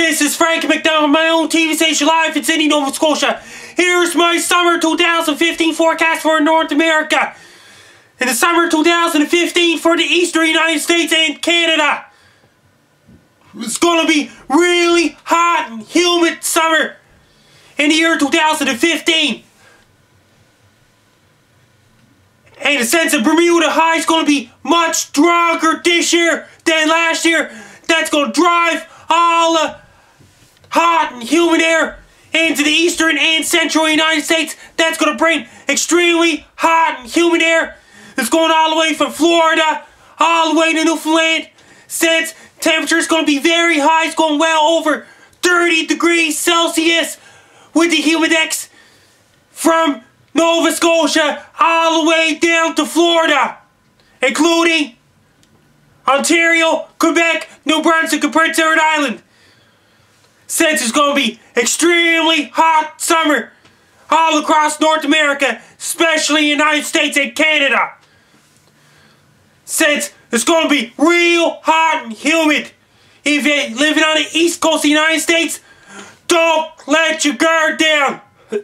This is Frank MacDonald, my own TV station live in Sydney, Nova Scotia. Here's my summer 2015 forecast for North America. In the summer 2015 for the eastern United States and Canada. It's gonna be really hot and humid summer in the year 2015. And the sense of Bermuda High is gonna be much stronger this year than last year. That's gonna drive all the hot and humid air into the eastern and central United States. That's going to bring extremely hot and humid air. It's going all the way from Florida all the way to Newfoundland. Since temperature is going to be very high, it's going well over 30 degrees Celsius with the humidex from Nova Scotia all the way down to Florida, including Ontario, Quebec, New Brunswick, and Prince Edward Island. Since it's going to be extremely hot summer all across North America, especially United States and Canada. Since it's going to be real hot and humid. If you're living on the east coast of the United States, don't let your guard down.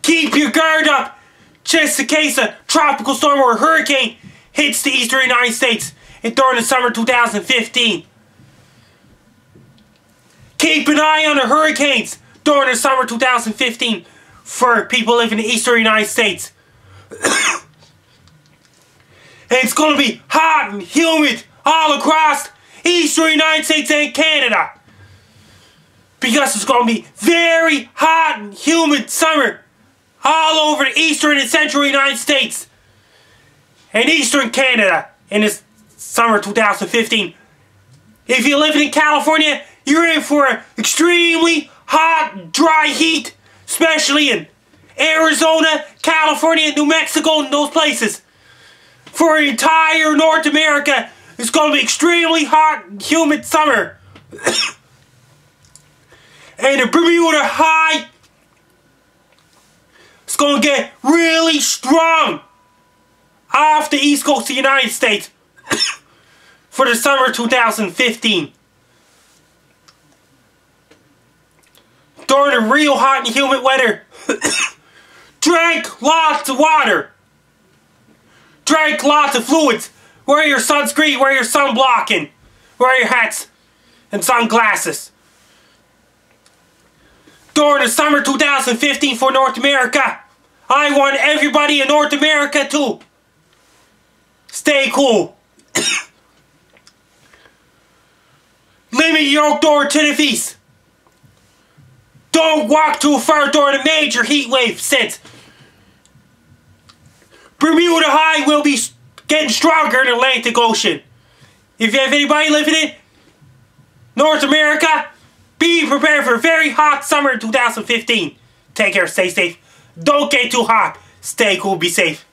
Keep your guard up just in case a tropical storm or hurricane hits the eastern United States during the summer 2015. Keep an eye on the hurricanes during the summer 2015 for people living in the eastern United States. and it's going to be hot and humid all across eastern United States and Canada. Because it's going to be very hot and humid summer all over the eastern and central United States and eastern Canada in this summer 2015. If you're living in California, you're in for extremely hot, dry heat, especially in Arizona, California, New Mexico, and those places. For entire North America, it's going to be extremely hot, humid summer. and the Bermuda High is going to get really strong off the east coast of the United States for the summer 2015. Real hot and humid weather, drink lots of water. Drink lots of fluids. Wear your sunscreen, wear your sunblocking. Wear your hats and sunglasses. During the summer 2015 for North America, I want everybody in North America to stay cool. Limit your outdoor activities. Don't walk too far during a major heat wave since Bermuda High will be getting stronger in the Atlantic Ocean. If you have anybody living in North America, be prepared for a very hot summer in 2015. Take care, stay safe. Don't get too hot. Stay cool, be safe.